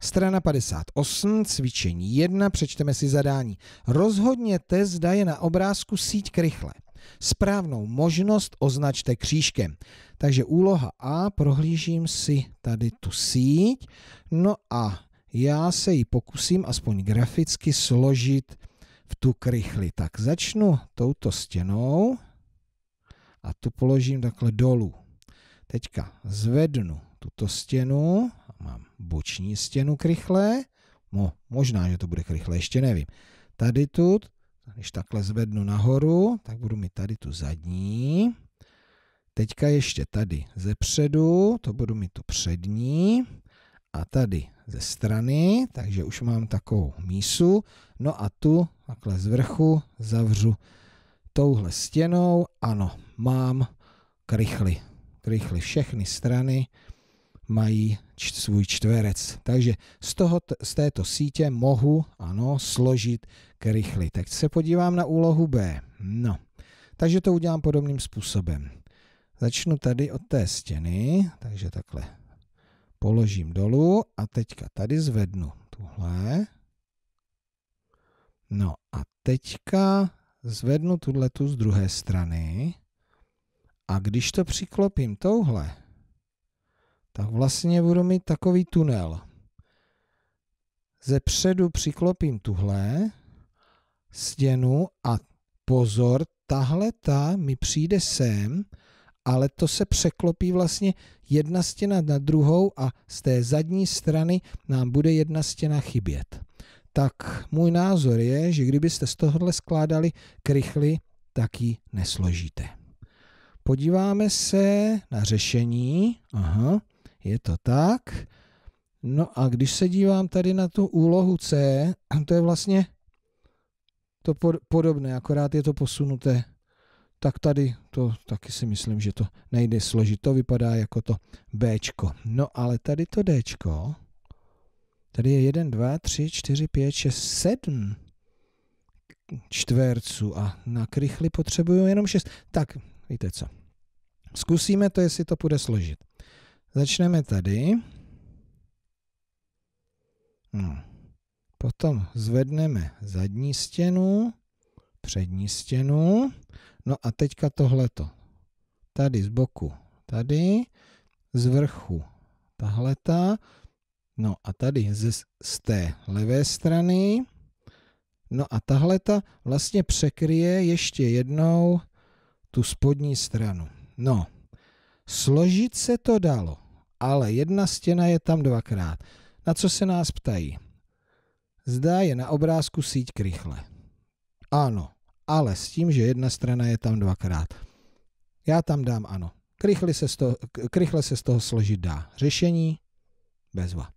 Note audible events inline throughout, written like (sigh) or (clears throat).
Strana 58, cvičení 1, přečteme si zadání. Rozhodněte, zda je na obrázku síť krychle. Správnou možnost označte křížkem. Takže úloha A, prohlížím si tady tu síť, no a já se ji pokusím aspoň graficky složit v tu krychli. Tak začnu touto stěnou a tu položím takhle dolů. Teďka zvednu tuto stěnu, mám boční stěnu krychle, no, možná, že to bude krychle, ještě nevím. Tady tu, když takhle zvednu nahoru, tak budu mít tady tu zadní. Teďka ještě tady ze předu, to budu mít tu přední. A tady ze strany, takže už mám takovou mísu. No a tu takhle z vrchu zavřu touhle stěnou. Ano, mám krychly. Krychly všechny strany mají svůj čtverec. Takže z, toho, z této sítě mohu, ano, složit krychly. Tak se podívám na úlohu B. No, takže to udělám podobným způsobem. Začnu tady od té stěny, takže takhle položím dolů a teďka tady zvednu tuhle. No a teďka zvednu tuhle tu z druhé strany a když to přiklopím touhle, tak vlastně budu mít takový tunel. Ze předu přiklopím tuhle stěnu a pozor, tahle ta mi přijde sem, ale to se překlopí vlastně jedna stěna na druhou a z té zadní strany nám bude jedna stěna chybět. Tak můj názor je, že kdybyste z tohohle skládali krychly, tak ji nesložíte. Podíváme se na řešení. Aha, je to tak. No a když se dívám tady na tu úlohu C, (clears throat) to je vlastně to podobné, akorát je to posunuté. Tak tady to taky si myslím, že to nejde složit. To vypadá jako to B. No ale tady to D. Tady je 1, 2, 3, 4, 5, 6, 7 čtverců a na krychli potřebuju jenom 6. Tak, víte co. Zkusíme to, jestli to půjde složit. Začneme tady. No. Potom zvedneme zadní stěnu, přední stěnu. No a teďka tohleto. Tady z boku, tady, z vrchu, tahleta. No a tady z, z té levé strany. No a tahleta vlastně překryje ještě jednou tu spodní stranu. No, složit se to dalo, ale jedna stěna je tam dvakrát. Na co se nás ptají? Zdá je na obrázku síť krychle. Ano, ale s tím, že jedna strana je tam dvakrát. Já tam dám ano. Krychle se z toho, krychle se z toho složit dá. Řešení? Bezva.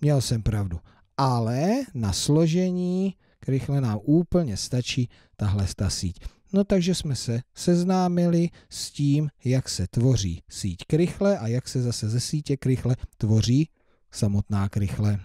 Měl jsem pravdu. Ale na složení krychle nám úplně stačí tahle ta síť. No takže jsme se seznámili s tím, jak se tvoří síť krychle a jak se zase ze sítě krychle tvoří samotná krychle.